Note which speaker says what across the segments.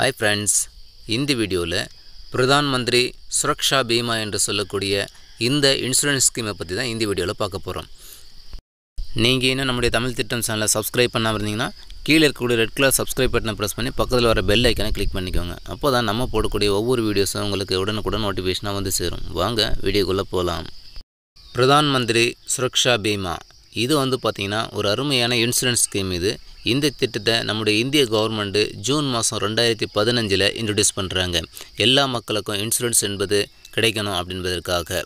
Speaker 1: Hi friends இந்த வீடியோவில் பிரதான் மந்திரி சுரக்ஷா பீமா என்று சொல்லக்கூடிய இந்த இன்சூரன்ஸ் ஸ்கீமை பற்றி தான் இந்த வீடியோவில் பார்க்க போகிறோம் நீங்கள் இன்னும் நம்முடைய தமிழ் திட்டம் சேனலை சப்ஸ்கிரைப் பண்ணாமல் இருந்தீங்கன்னா கீழே இருக்கக்கூடிய ரெட் கலர் சப்ஸ்கிரைப் பட்டனை ப்ரெஸ் பண்ணி பக்கத்தில் வர பெல் ஐக்கனை கிளிக் பண்ணிக்கோங்க. அப்போ தான் நம்ம போடக்கூடிய ஒவ்வொரு வீடியோஸும் உங்களுக்கு உடனுக்குடன் நோட்டிஃபிகேஷனாக வந்து சேரும். வாங்க வீடியோக்குள்ளே போகலாம் பிரதான் மந்திரி சுரக்ஷா பீமா. இது வந்து பார்த்திங்கன்னா ஒரு அருமையான இன்சூரன்ஸ் ஸ்கீம் இது. இந்த திட்டத்தை நம்முடைய இந்திய கவர்மெண்ட்டு ஜூன் மாதம் ரெண்டாயிரத்தி பதினஞ்சில் இன்ட்ரடியூஸ் பண்ணுறாங்க எல்லா மக்களுக்கும் இன்சூரன்ஸ் என்பது கிடைக்கணும் அப்படின்பதற்காக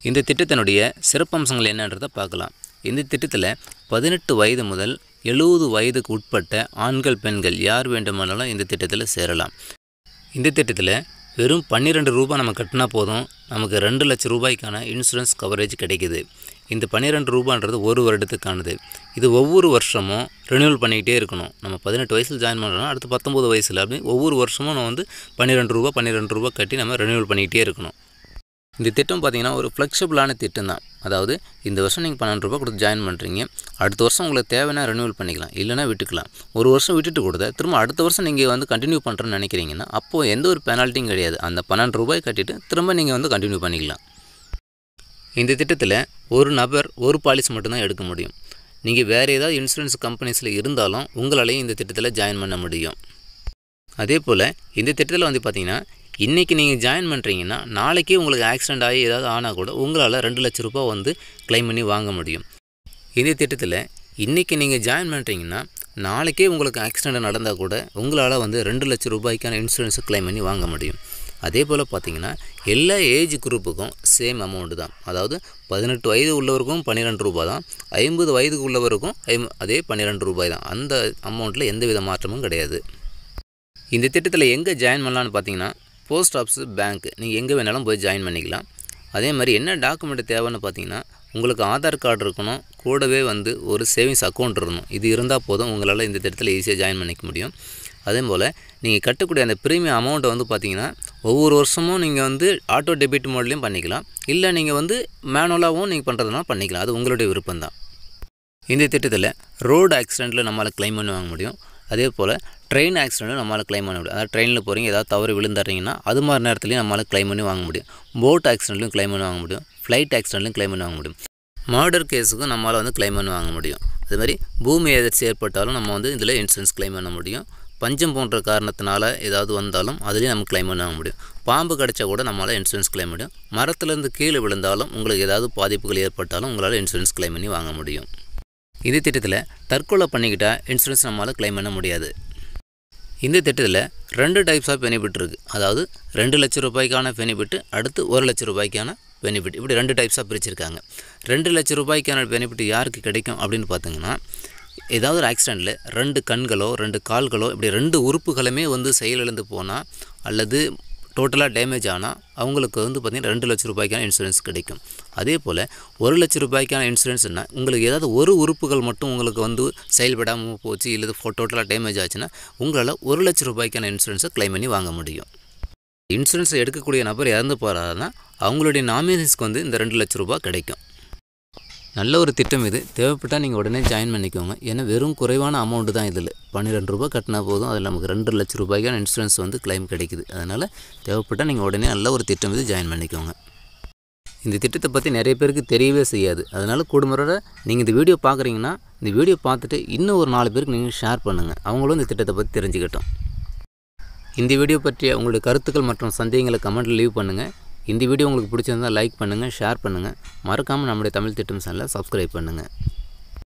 Speaker 1: இந்த திட்டத்தினுடைய சிறப்பம்சங்கள் என்னன்றதை பார்க்கலாம். இந்த திட்டத்தில் பதினெட்டு வயது முதல் எழுபது வயதுக்கு உட்பட்ட ஆண்கள் பெண்கள் யார் வேண்டுமானாலும் இந்த திட்டத்தில் சேரலாம். இந்த திட்டத்தில் வெறும் பன்னிரெண்டு ரூபாய் நம்ம கட்டினா போதும். நமக்கு ரெண்டு லட்சம் ரூபாய்க்கான இன்சூரன்ஸ் கவரேஜ் கிடைக்குது. இந்த பன்னிரெண்டு ரூபான்றது ஒரு வருடத்துக்கானது. இது ஒவ்வொரு வருஷமும் ரினியூவல் பண்ணிக்கிட்டே இருக்கணும். நம்ம பதினெட்டு வயசில் ஜாயின் பண்ணுறோம்னா அடுத்து பத்தொம்பது வயசில் அப்படின்னு ஒவ்வொரு வருஷமும் நம்ம வந்து பன்னிரெண்டு ரூபா பன்னிரெண்டு ரூபா கட்டி நம்ம ரினியூவல் பண்ணிக்கிட்டே இருக்கணும். இந்த திட்டம் பார்த்தீங்கன்னா ஒரு ஃப்ளெக்சிபிளான திட்டம் தான். அதாவது இந்த வருஷம் நீங்கள் பன்னெண்டு ரூபா கொடுத்து ஜாயின் பண்ணுறீங்க அடுத்த வருஷம் உங்களுக்கு தேவைன்னா ரெனியூவல் பண்ணிக்கலாம். இல்லைனா விட்டுக்கலாம். ஒரு வருஷம் விட்டுட்டு கொடுத்தா திரும்ப அடுத்த வருஷம் நீங்கள் வந்து கண்டினியூ பண்ணுறேன்னு நினைக்கிறீங்கன்னா அப்போது எந்த ஒரு பெனால்ட்டியும் கிடையாது. அந்த பன்னெண்டு ரூபாய் கட்டிட்டு திரும்ப நீங்கள் வந்து கண்டினியூ பண்ணிக்கலாம். இந்த திட்டத்தில் ஒரு நபர் ஒரு பாலிசி மட்டும்தான் எடுக்க முடியும். நீங்கள் வேறு ஏதாவது இன்சூரன்ஸ் கம்பெனிஸில் இருந்தாலும் உங்களாலேயும் இந்த திட்டத்தில் ஜாயின் பண்ண முடியும். அதே போல் இந்த திட்டத்தில் வந்து பார்த்தீங்கன்னா இன்றைக்கி நீங்கள் ஜாயின் பண்ணுறீங்கன்னா நாளைக்கே உங்களுக்கு ஆக்சிடெண்ட் ஆகி ஏதாவது ஆனால் கூட உங்களால் ரெண்டு லட்ச ரூபா வந்து கிளைம் பண்ணி வாங்க முடியும். இந்த திட்டத்தில் இன்றைக்கி நீங்கள் ஜாயின் பண்ணுறீங்கன்னா நாளைக்கே உங்களுக்கு ஆக்சிடெண்ட் நடந்தால் கூட உங்களால் வந்து ரெண்டு லட்ச ரூபாய்க்கான இன்சூரன்ஸை க்ளைம் பண்ணி வாங்க முடியும். அதே போல் பார்த்தீங்கன்னா எல்லா ஏஜ் குரூப்புக்கும் சேம் அமௌண்ட்டு தான். அதாவது பதினெட்டு வயது உள்ளவருக்கும் பன்னிரெண்டு ரூபாய் தான். ஐம்பது வயதுக்கு உள்ளவருக்கும் ஐம் அதே பன்னிரெண்டு ரூபாய் தான். அந்த அமௌண்ட்டில் எந்த வித மாற்றமும் கிடையாது. இந்த திட்டத்தில் எங்கே ஜாயின் பண்ணலான்னு பார்த்தீங்கன்னா போஸ்ட் ஆஃபீஸு பேங்க் நீங்கள் எங்கே வேணாலும் போய் ஜாயின் பண்ணிக்கலாம். அதே மாதிரி என்ன டாக்குமெண்ட் தேவைன்னு பார்த்தீங்கன்னா உங்களுக்கு ஆதார் கார்டு இருக்கணும். கூடவே வந்து ஒரு சேவிங்ஸ் அக்கௌண்ட் இருக்கணும். இது இருந்தால் போதும். உங்களால் இந்த திட்டத்தில் ஈஸியாக ஜாயின் பண்ணிக்க முடியும். அதே போல் நீங்கள் கட்டக்கூடிய அந்த ப்ரீமியம் அமௌண்ட்டை வந்து பார்த்தீங்கன்னா ஒவ்வொரு வருஷமும் நீங்கள் வந்து ஆட்டோ டெபிட் மோட்லேயும் பண்ணிக்கலாம். இல்லை நீங்கள் வந்து மேனுவலாகவும் நீங்கள் பண்ணுறதுனால பண்ணிக்கலாம். அது உங்களுடைய விருப்பம் தான் இந்த திட்டத்தில் ரோடு ஆக்சிடெண்ட்டில் நம்மளால் க்ளைம் பண்ணி வாங்க முடியும். அதே போல் ட்ரெயின் ஆக்சிடெண்ட்டும் நம்மளால் க்ளைம் பண்ண முடியும். அதாவது ட்ரெயினில் போகிறீங்க ஏதாவது தவறு விழுந்துறீங்கன்னா அது மாதிரி நேரத்துலையும் நம்மளால் க்ளைம் பண்ணி வாங்க முடியும். போட் ஆக்சிடெண்ட்லையும் க்ளைம் பண்ணி வாங்க முடியும். ஃப்ளைட் ஆக்சிடெண்ட்லையும் கிளைம் பண்ணி வாங்க முடியும். மர்டர் கேஸுக்கும் நம்மளால் வந்து கிளைம் பண்ணி வாங்க முடியும். அதுமாதிரி பூமி எதிர்ச்சி ஏற்பட்டாலும் நம்ம வந்து இதில் இன்சூரன்ஸ் க்ளைம் பண்ண முடியும். பஞ்சம் போன்ற காரணத்தினால ஏதாவது வந்தாலும் அதுலேயும் நம்ம க்ளைம் பண்ண முடியும். பாம்பு கடிச்சா கூட நம்மளால் இன்சூரன்ஸ் க்ளைம் முடியும். மரத்துலேருந்து கீழே விழுந்தாலும் உங்களுக்கு ஏதாவது பாதிப்புகள் ஏற்பட்டாலும் உங்களால் இன்சூரன்ஸ் கிளைம் பண்ணி வாங்க முடியும். இந்த திட்டத்தில் தற்கொலை பண்ணிக்கிட்டால் இன்சூரன்ஸ் நம்மளால் க்ளைம் பண்ண முடியாது. இந்த திட்டத்தில் ரெண்டு டைப்ஸ் ஆஃப் பெனிஃபிட் இருக்குது அதாவது ரெண்டு லட்ச ரூபாய்க்கான பெனிஃபிட் அடுத்து ஒரு லட்ச ரூபாய்க்கான பெனிஃபிட் இப்படி ரெண்டு டைப்ஸாக பிரிச்சிருக்காங்க. ரெண்டு லட்ச ரூபாய்க்கான பெனிஃபிட் யாருக்கு கிடைக்கும் அப்படின்னு பார்த்தீங்கன்னா ஏதாவது ஒரு ஆக்சிடெண்ட்டில் ரெண்டு கண்களோ ரெண்டு கால்களோ இப்படி ரெண்டு உறுப்புகளுமே வந்து செயலிழந்து போனால் அல்லது டோட்டலாக டேமேஜ் ஆனால் அவங்களுக்கு வந்து பார்த்திங்கன்னா ரெண்டு லட்ச ரூபாய்க்கான இன்சூரன்ஸ் கிடைக்கும். அதே போல் ஒரு லட்ச ரூபாய்க்கான இன்சூரன்ஸ்னால் உங்களுக்கு ஏதாவது ஒரு உறுப்புகள் மட்டும் உங்களுக்கு வந்து செயல்படாமல் போச்சு இல்லை டோட்டலாக டேமேஜ் ஆச்சுன்னா உங்களால் ஒரு லட்ச ரூபாய்க்கான இன்சூரன்ஸை க்ளைம் பண்ணி வாங்க முடியும். இன்சூரன்ஸை எடுக்கக்கூடிய நபர் இறந்து போகிறாருன்னா அவங்களுடைய நாமினிஸ்க்கு வந்து இந்த ரெண்டு லட்ச ரூபாய் கிடைக்கும். நல்ல ஒரு திட்டம் இது. தேவைப்பட்டால் நீங்கள் உடனே ஜாயின் பண்ணிக்கோங்க. ஏன்னா வெறும் குறைவான அமௌண்ட்டு தான் இதில். பன்னிரெண்டு ரூபா கட்டினா போதும். அதில் நமக்கு ரெண்டு லட்ச ரூபாய்க்கான இன்சூரன்ஸ் வந்து கிளைம் கிடைக்குது. அதனால் தேவைப்பட்டால் நீங்கள் உடனே நல்ல ஒரு திட்டம் இது ஜாயின் பண்ணிக்கோங்க. இந்த திட்டத்தை பற்றி நிறைய பேருக்கு தெரியவே செய்யாது. அதனால் கூடுமுறை நீங்கள் இந்த வீடியோ பார்க்குறீங்கன்னா இந்த வீடியோ பார்த்துட்டு இன்னும் ஒரு நாலு பேருக்கு நீங்கள் ஷேர் பண்ணுங்கள் அவங்களும் இந்த திட்டத்தை பற்றி தெரிஞ்சுக்கட்டும். இந்த வீடியோ பற்றிய உங்களுடைய கருத்துக்கள் மற்றும் சந்தேகங்களை கமெண்ட்டில் லீவ் பண்ணுங்கள் இந்த வீடியோ உங்களுக்கு பிடிச்சிருந்தால் லைக் பண்ணுங்கள் ஷேர் பண்ணுங்கள் மறக்காமல் நம்முடைய தமிழ் திட்டம் சேனலை சப்ஸ்கிரைப் பண்ணுங்கள்